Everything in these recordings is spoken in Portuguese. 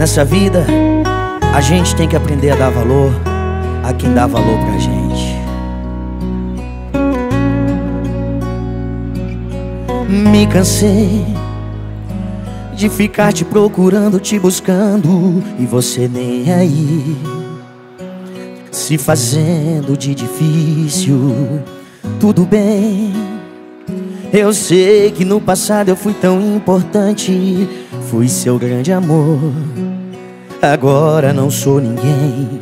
Nessa vida, a gente tem que aprender a dar valor a quem dá valor pra gente. Me cansei de ficar te procurando, te buscando e você nem aí. Se fazendo de difícil, tudo bem. Eu sei que no passado eu fui tão importante, fui seu grande amor. Agora não sou ninguém.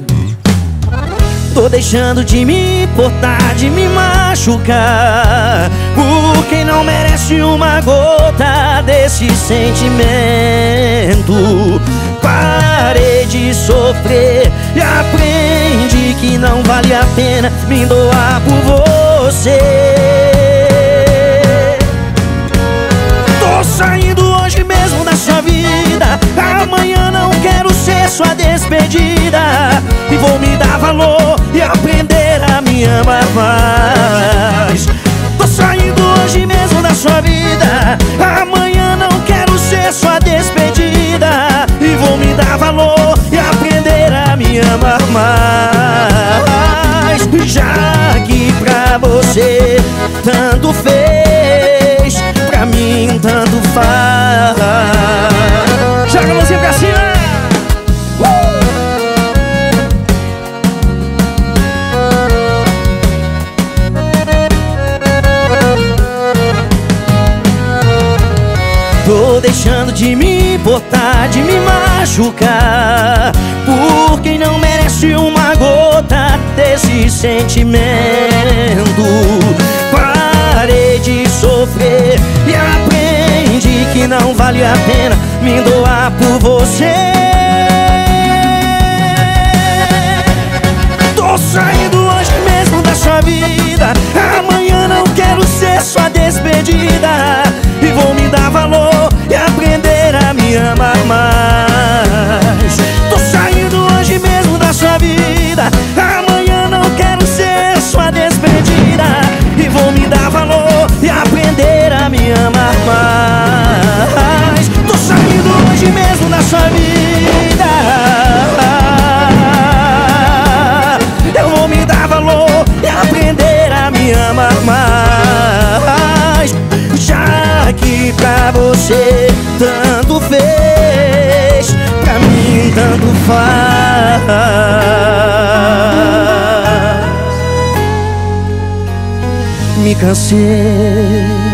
Tô deixando de me importar, de me machucar Por quem não merece uma gota desse sentimento Pare de sofrer e aprende que não vale a pena me doar por você aprender a me amar mais. Tô saindo hoje mesmo da sua vida. Amanhã não quero ser sua despedida. E vou me dar valor e aprender a me amar mais. Já que pra você tanto fez Deixando de me importar, de me machucar. Por quem não merece uma gota desse sentimento? Parei de sofrer e aprendi que não vale a pena me doar por você e aprender a me amar mais. Tô saindo hoje mesmo da sua vida. Eu vou me dar valor e aprender a me amar mais. Já que pra você tanto fez Pra mim tanto faz Me cansei